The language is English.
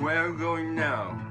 Where you going now?